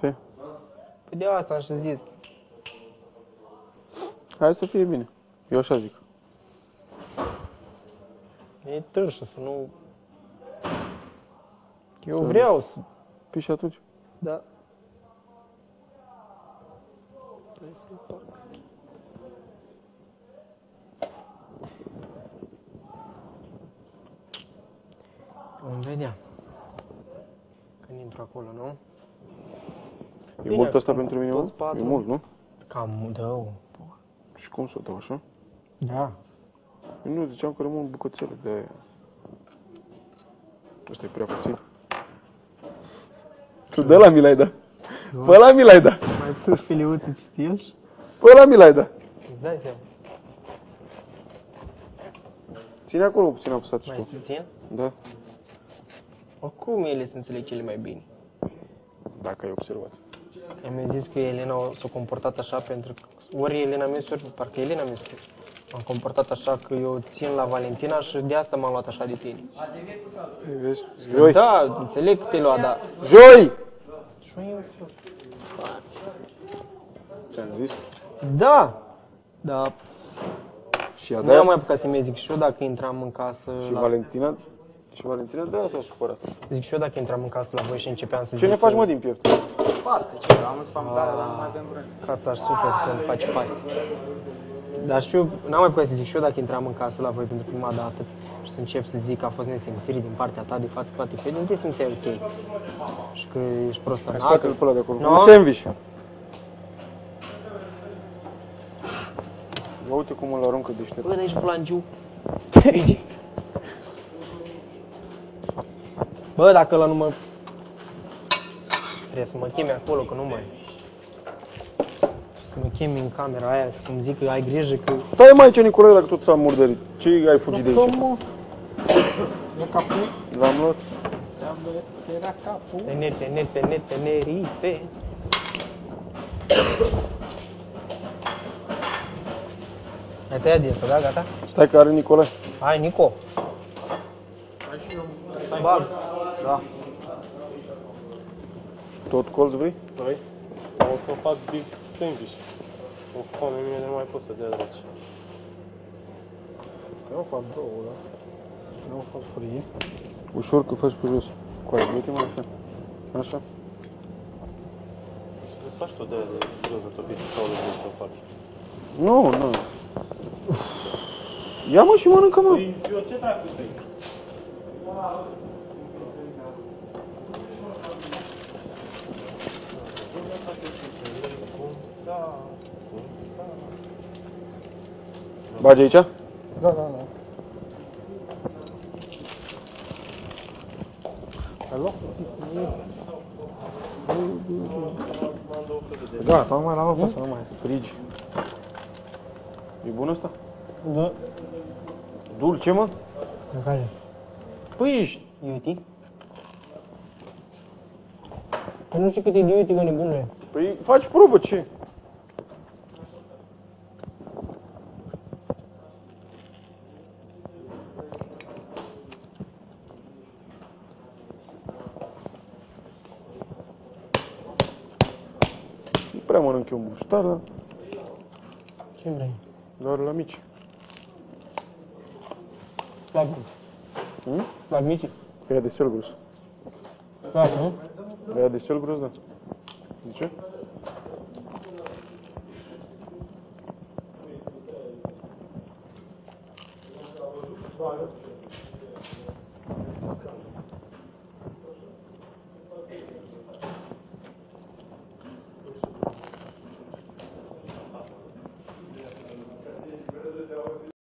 Te? Păi de asta am și zis. Hai să fie bine. Eu așa zic. E târșă să nu... Eu vreau să... Păi și atunci? Da. Trebuie să fac. Vom vedea. Când intru acolo, nu? E Bine, mult asta acum pentru mine, toți mă? patru. E mult, nu? Cam, da. Și cum să o dau așa? Da. Eu nu ziceam că rămân bucățele de aia. Asta e prea puțin. Tu de la mi l-ai dat. Pe ăla mi l-ai dat. Mai pus filiuții pe stil și Pe ăla mi l-ai dat. îți dai seama. Ține acolo puțin apăsat și Mai tu. este puțin? Da. Oricum ele se înțeleg cele mai bine. Dacă ai observat. Că mi-a zis că Elena o- s-a comportat așa pentru că ori Elena mi-a spus, parcă Elena mi-a spus. Am comportat așa că eu țin la Valentina și de asta m-am luat așa de tine. Vezi? Joi! Da, înțeleg că te-ai luat, da. Joi! Și eu- Ți-am zis? Da! Da, Și ea nu am de mai apucat să-mi zic și eu dacă intram în casă Și la... Valentina? Și Valentina de aia s-a supărat. Zic și eu dacă intram în casă la voi și începeam să Ce zic ne faci, că- mă, din piept? Paste, ce? Am mult familiare, dar nu mai avem brânză. Cața și suflet când faci paste. Dar știu, n-am mai putut să zic și eu dacă intram în casă la voi pentru prima dată și să încep să zic că a fost nesimțire din partea ta de față cu toate fetele, nu te simțeai ok. Și că ești prost în Hai scoate-l altă. pe ăla de acolo. No. Un sandwich. Ia uite cum îl aruncă deștept. Bă, dar ești blangiu. Bă, dacă ăla nu mă... Trebuie să mă chemi acolo, că nu mai... Să mă chemi în camera aia, să-mi zic că ai grijă că... Stai mai aici, Nicolae, dacă tot s-a murdărit. Ce ai fugit de aici? Cum? E capul? L-am luat. Era capul. Tene, tene, tene, tenerife. Ai tăiat din asta, da? Gata? Stai că are Nicolae. Hai, Nico. Bag. Da. Tot colț vrei? Vrei? O să fac big sandwich. O foame mine nu mai pot să dea dragi. Eu fac două, da? Eu fac frie. Ușor că faci pe jos. Cu aia, uite mai așa. Așa. Să le faci tot de aia de brânză topită sau de ce să faci. Nu, nu. Ia mă și mănâncă, mă. Păi eu ce dracu să Cum sa, cum sa. Bagi aici? Da, da, da. Ai luat? Gata, nu mai l-am luat, să nu mai. Frigi. E bun ăsta? Da. Dulce, mă? Care? Păi ești. Iuti? Păi nu știu cât e de iuti, mă, nebunule. Păi faci probă, ce? Nu prea mănânc eu muștar, dar Ce vrei? doar la mici. La mici. Hmm? La mici? Ea de selgros. Da, nu? Ea de selgros, da. De ce?